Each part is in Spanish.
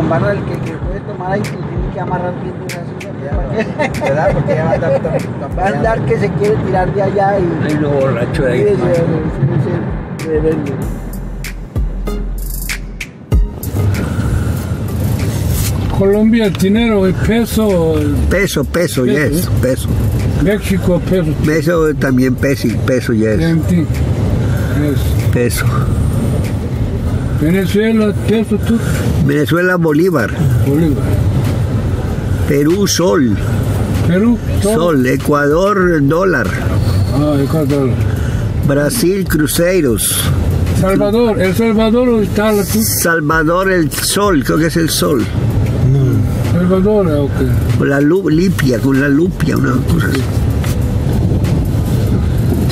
embarra el que, que puede tomar ahí, pues tiene que amarrar bien de silla. ¿Verdad? Porque ya va a andar tan- Va a andar que se quiere tirar de allá y... Hay uno borracho ahí. sí, sí, rebelde. Colombia dinero y peso, Peso, peso, Peso, yes, ¿eh? peso. México peso. Peso también peso, peso, yes. Es. peso. Venezuela peso tú. Venezuela, Bolívar. Bolívar. Perú, sol. Perú. Sol. Ecuador, dólar. Ah, Ecuador. Brasil, cruzeiros. Salvador. El Salvador está la tú. Salvador, el sol, creo que es el sol. Salvador, ah, ok. Con la lu- lipia, con la lupia, una cosa así.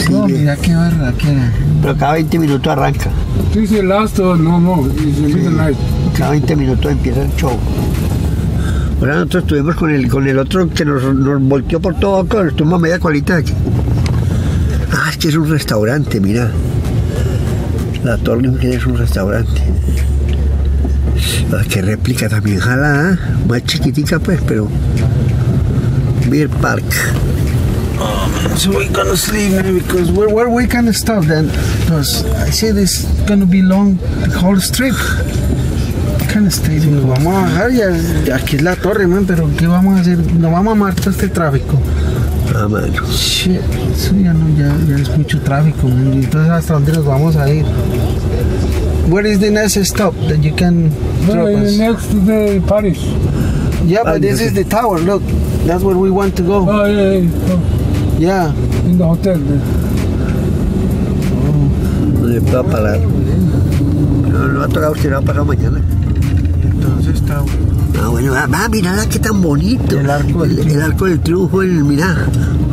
Sí, No, mira qué barra que era. Pero cada 20 minutos arranca. Dice last or no, no. Midnight. Cada 20 minutos empieza el show. Ahora nosotros estuvimos con el, con el otro que nos, nos volteó por todo acá, estuvimos a media cualita aquí. Ah, es que es un restaurante, mira. La Torre es un restaurante. Ah, qué réplica también, jala, ¿ah? más chiquitica pues, pero... Beer Park. So we're gonna sleep, man, because where, where we can stop then? Because I see this gonna be long, the whole strip. Can stay. Si nos vamos a bajar, ya, aquí es la torre, man, pero ¿qué vamos a hacer? Nos vamos a marchar este tráfico. Ah. Shit, eso ya no, ya, ya es mucho tráfico, man. Entonces, ¿hasta dónde nos vamos a ir? Where is the next stop that you can No, drop us? next to the Paris. Yeah, Ah, but this okay. is the tower. Look, that's where we want to go. Oh, yeah, yeah. Oh, Yeah. in the hotel. there. No le puedo parar. No, no va a tocar usted, no va a pasar mañana. Entonces está. Ah, bueno, ah, mirá qué tan bonito. El arco del el, el arco del triunfo, el, mirá.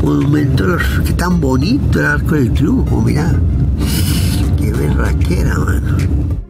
Monumento, qué tan bonito el arco del triunfo, mirá. Qué berraquera, mano.